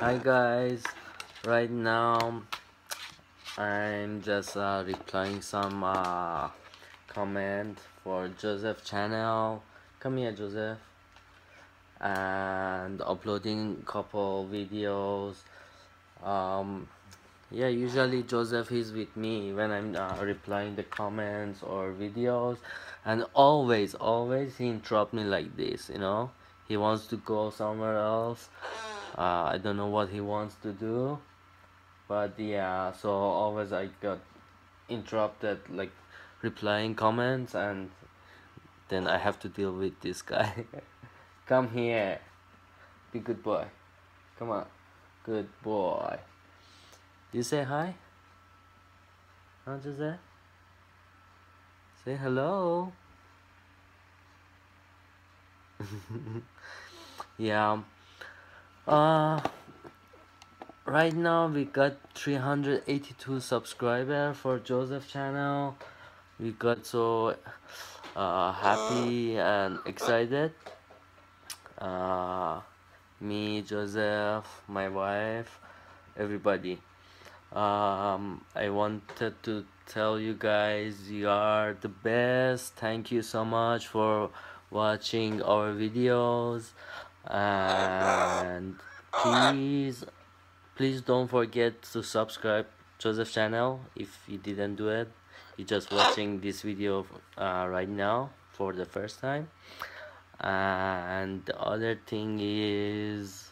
guys. Right now I'm just uh, replying some uh, comment for Joseph channel. Come here Joseph. And uploading couple videos. Um, yeah usually Joseph is with me when I'm uh, replying the comments or videos. And always always he interrupt me like this you know? He wants to go somewhere else uh, I don't know what he wants to do but yeah so always I got interrupted like replying comments and then I have to deal with this guy. Come here. Be good boy. Come on. Good boy. You say hi? Huh Jose? Say hello. Yeah uh right now we got 382 subscriber for Joseph channel. We got so uh, happy and excited. Uh, me Joseph my wife everybody. Um, I wanted to tell you guys you are the best. Thank you so much for watching our videos and please please don't forget to subscribe Joseph channel if you didn't do it. You're just watching this video uh, right now for the first time. And the other thing is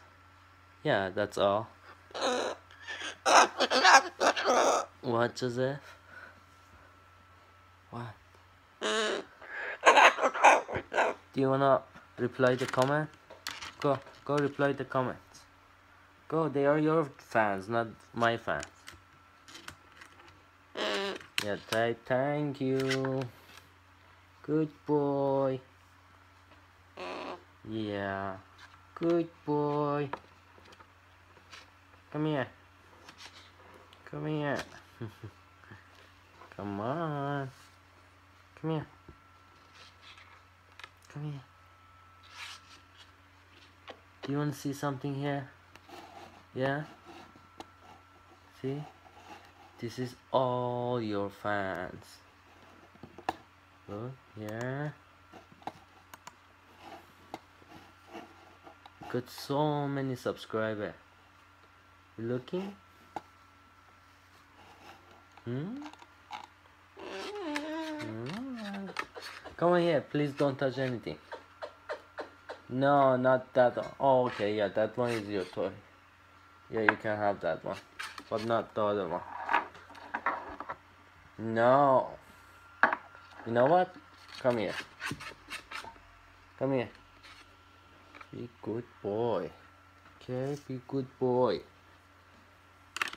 yeah that's all. What Joseph? What? Do you wanna reply the comment go go reply the comments. Go they are your fans not my fans. Yeah type thank you. Good boy. Yeah good boy. Come here. Come here. Come on. Come here. Come here do you want to see something here? Yeah? See? This is all your fans. Look here. Got so many subscribers. Looking? Hmm? hmm? come on here please don't touch anything no not that one. Oh, okay yeah that one is your toy yeah, you can have that one. But not the other one. No. You know what? Come here. Come here. Be good boy. Okay, be good boy.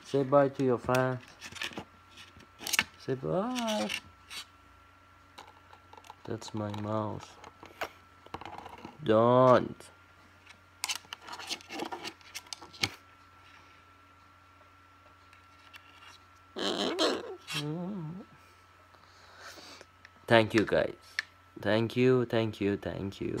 Say bye to your friends. Say bye. That's my mouse. Don't. Thank you guys. Thank you, thank you, thank you.